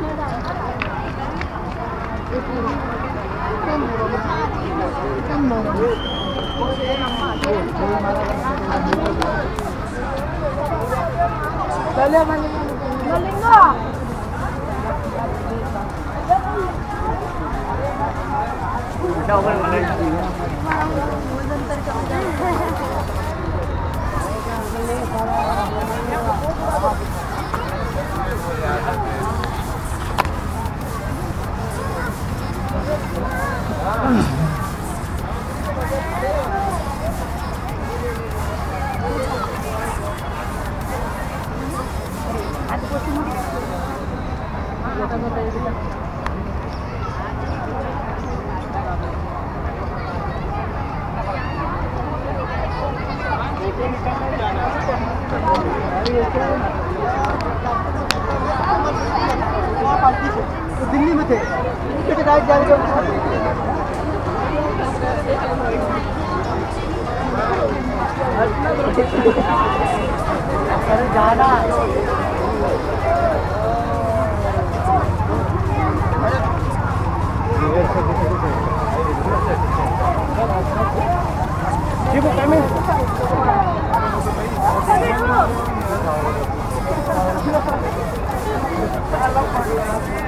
哪里啊？哪里啊？那边哪里？दिल्ली में थे। डायरेक्ट जाएँगे अरे जाना। जी वो कैमे 이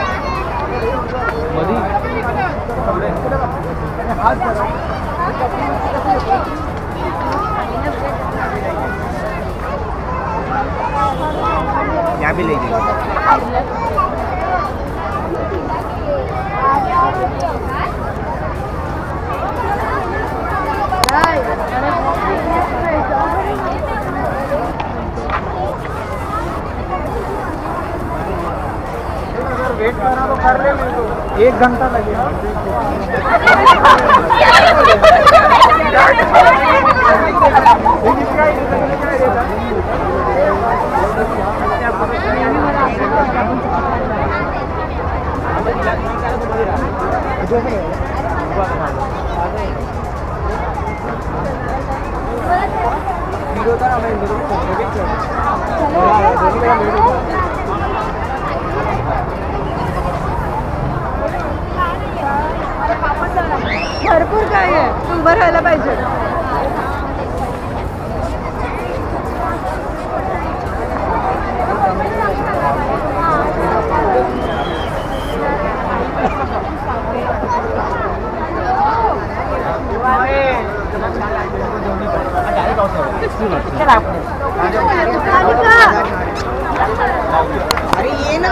यहाँ भी ले जाइए। वेट करना तो कर ले मेरे एक घंटा लगेगा। हीरो था मैं हीरो को भरपूर काय आहे. तू उभं राहायला पाहिजे. अरे ये ना.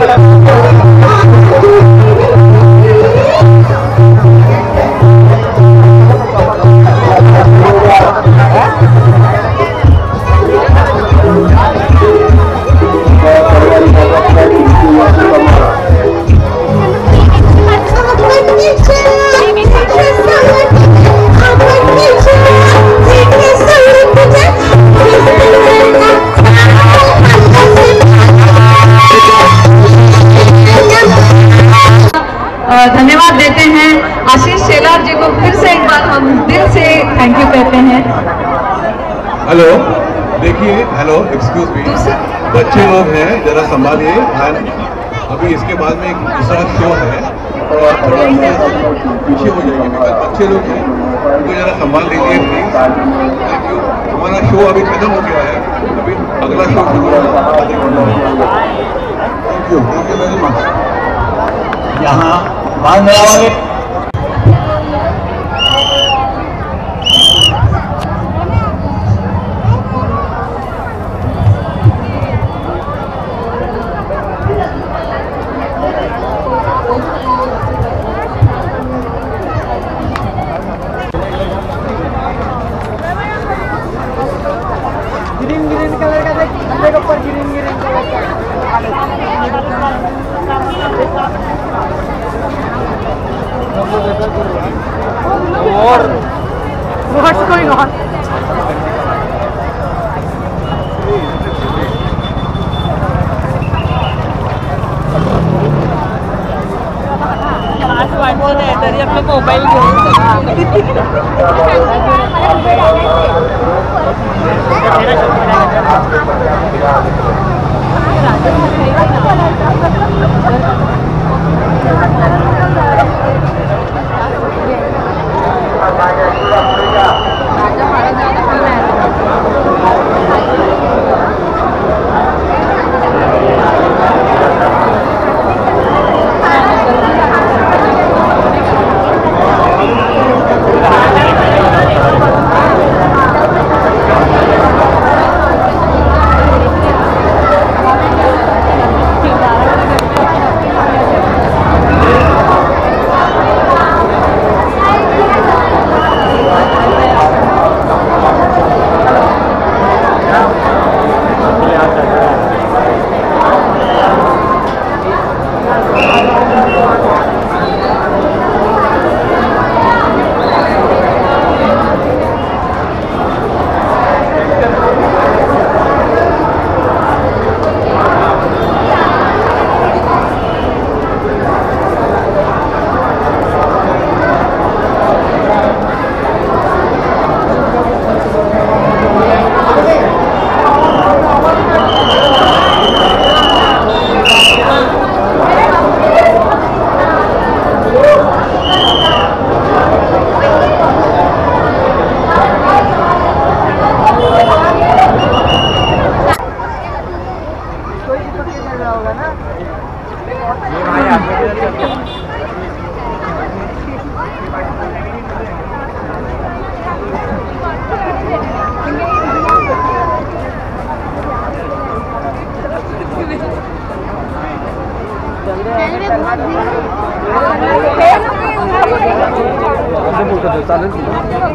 Gracias. बच्चे लोग हैं, उनको जरा संभाल लीजिए प्लीज़ थैंक यू हमारा शो अभी खत्म हो गया है। अभी अगला शो शुरू होगा। Thank you thank you very much यहाँ वाले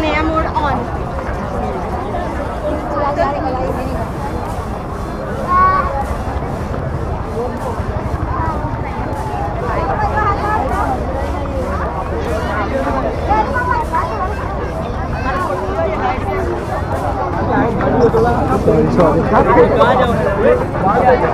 नया mode on Thank you. A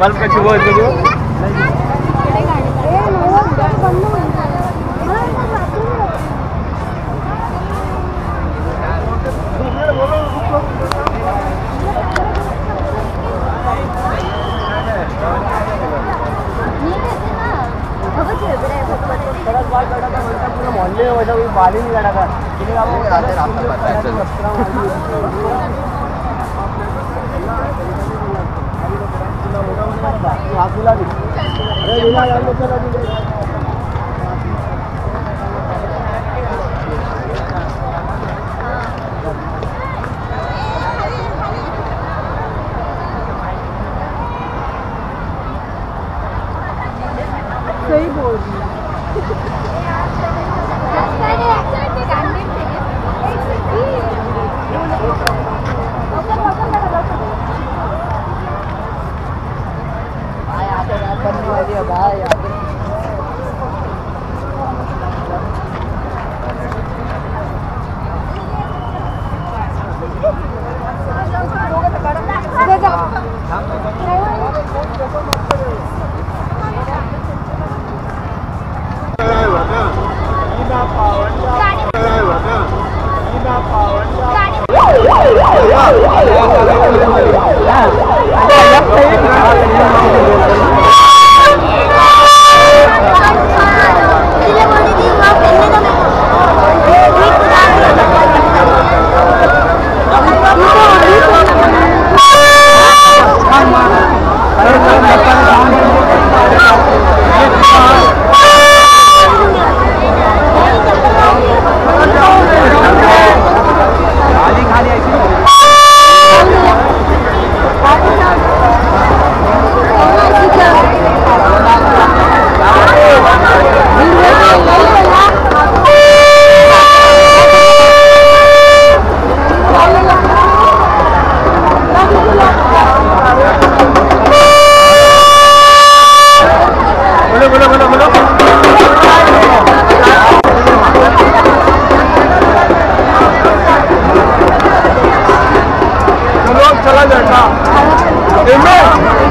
bulb कशी बोल तुझी मोहल्ले वैसा कोई बाल ही। नहीं काटा था अरे मिला यार लोग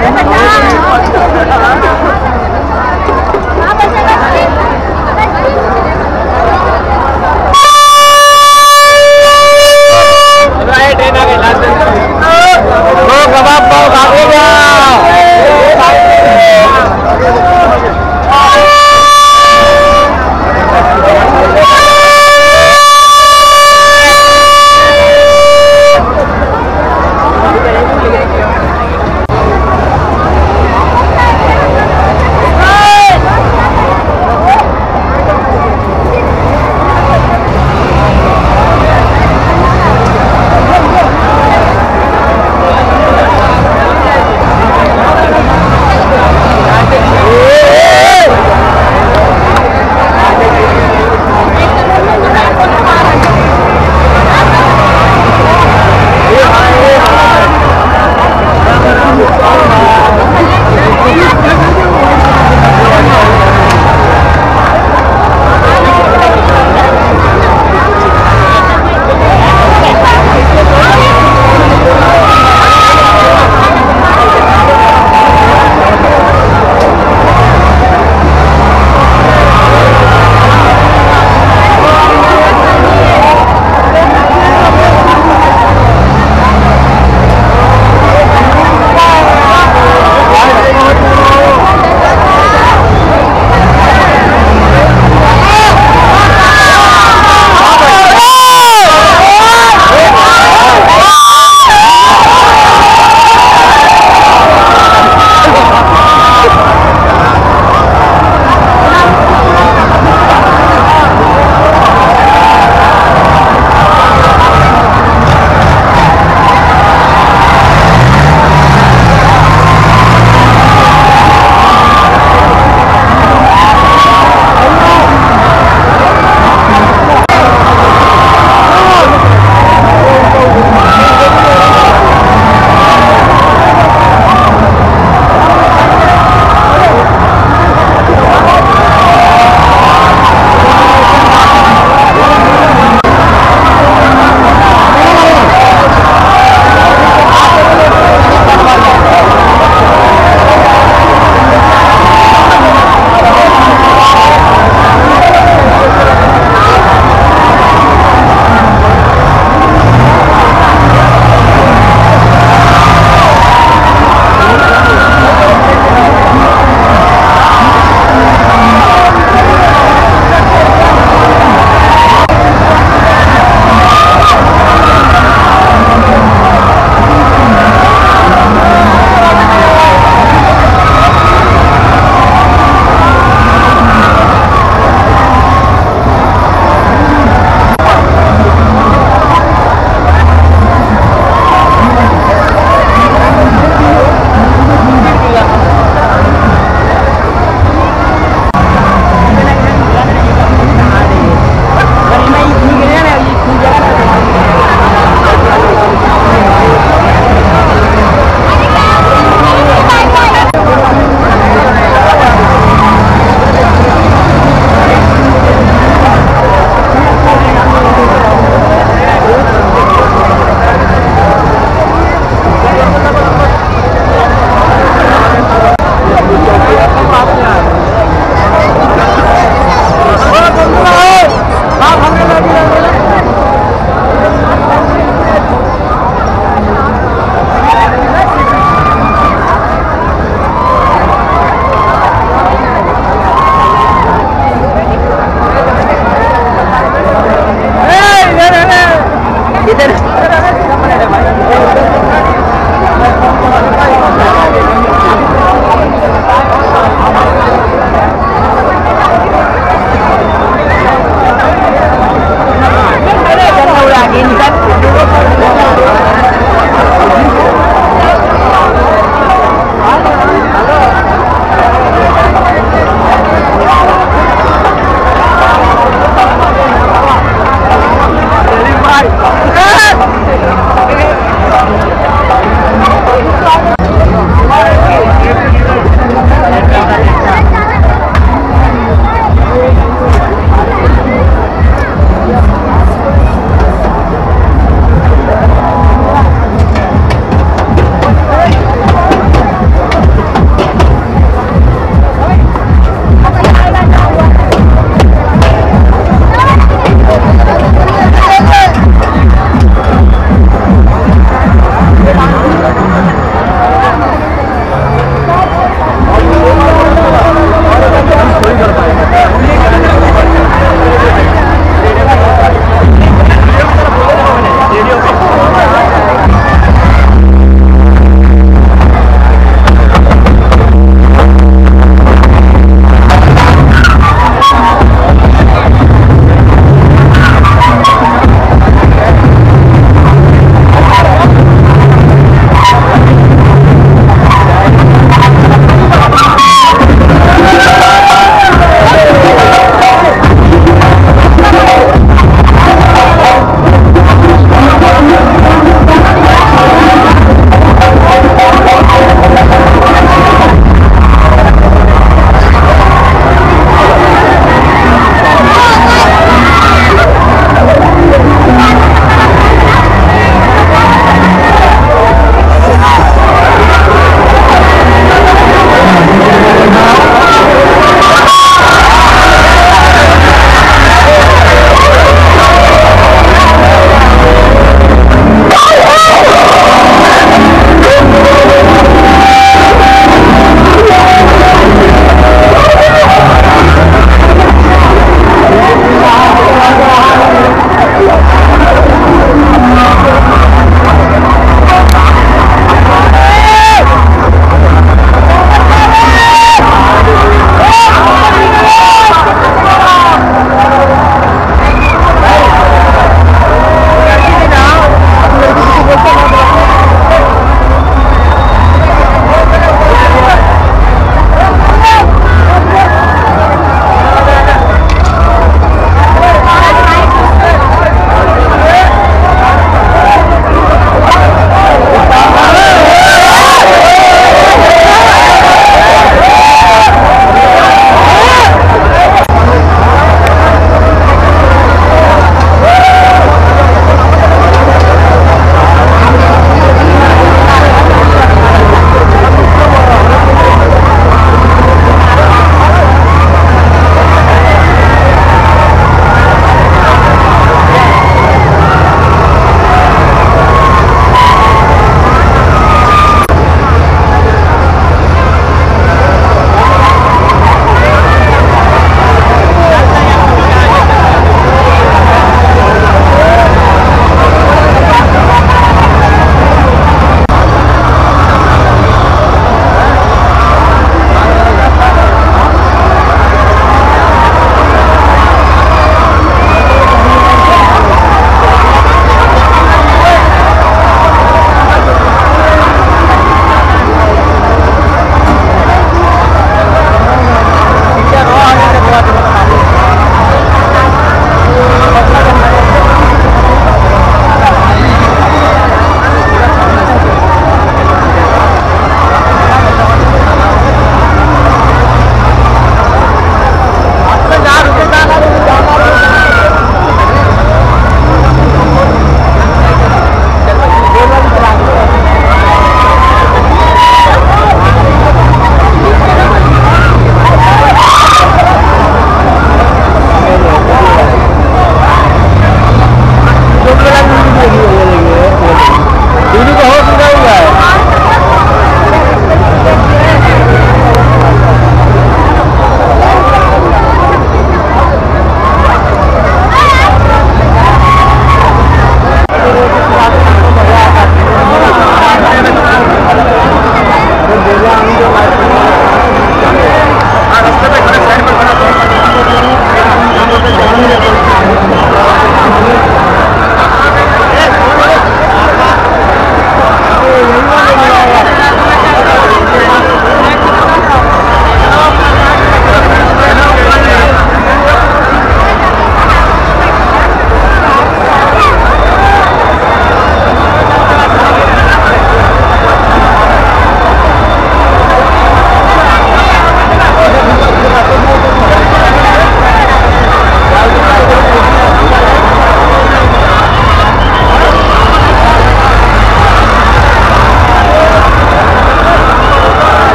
我们在家好